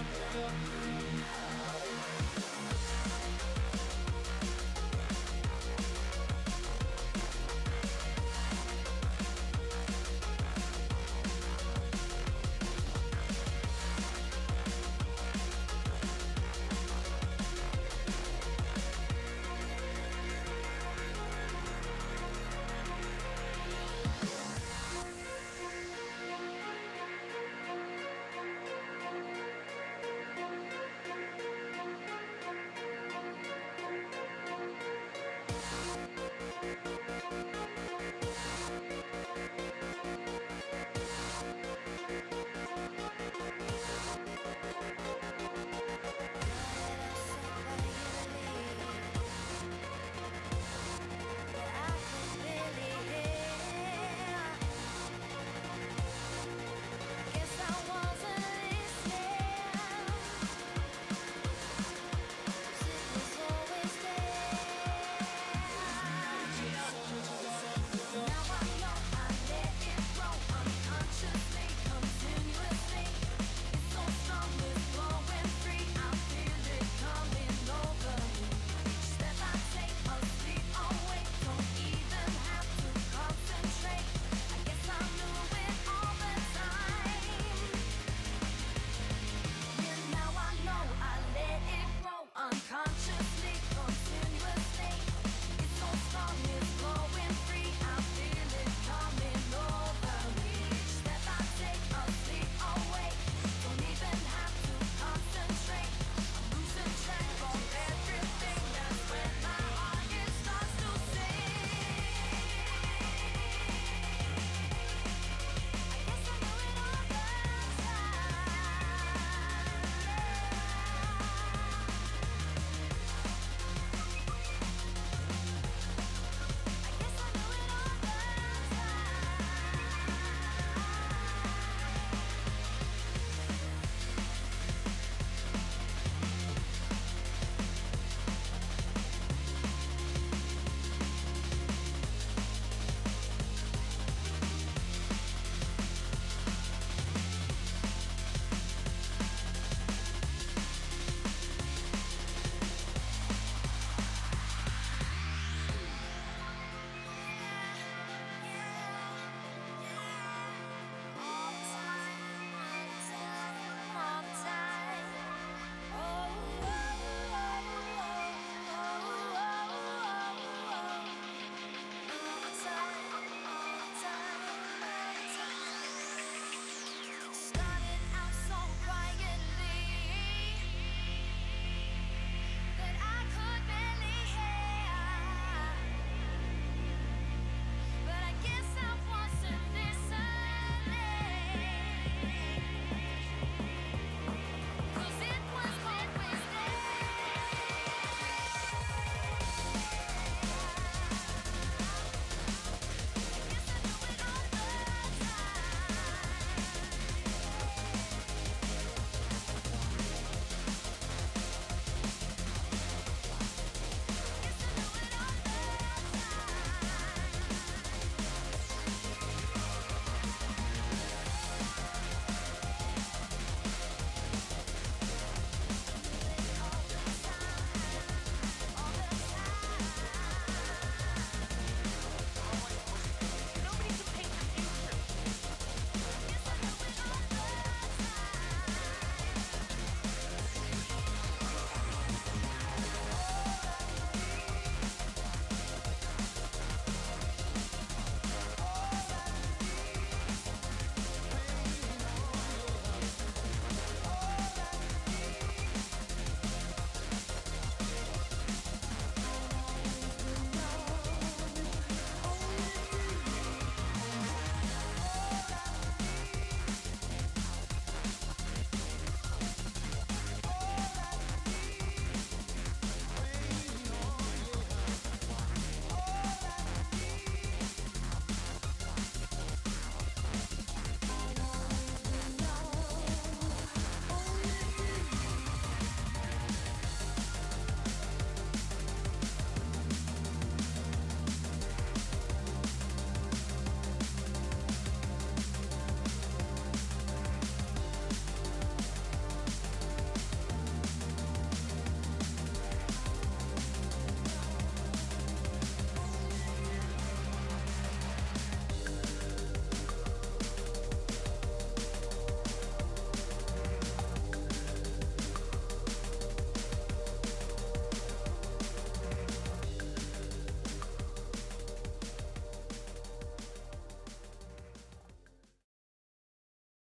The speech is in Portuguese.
It's